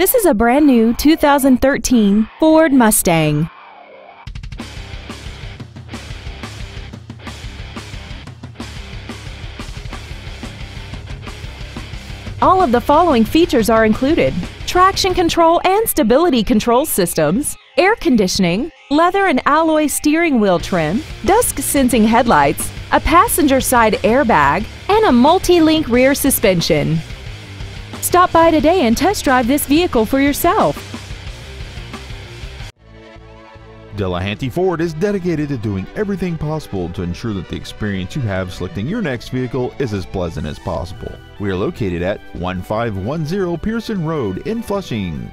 This is a brand new 2013 Ford Mustang. All of the following features are included. Traction control and stability control systems, air conditioning, leather and alloy steering wheel trim, dusk sensing headlights, a passenger side airbag, and a multi-link rear suspension. Stop by today and test drive this vehicle for yourself. Delehanty Ford is dedicated to doing everything possible to ensure that the experience you have selecting your next vehicle is as pleasant as possible. We are located at 1510 Pierson Road in Flushing.